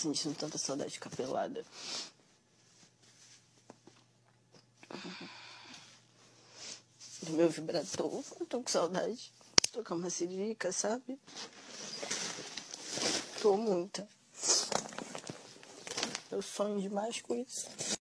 sentindo tanta saudade de capelada. Do meu vibrador. Eu tô com saudade. tô com uma sirica, sabe? Tô muita. Eu sonho demais com isso.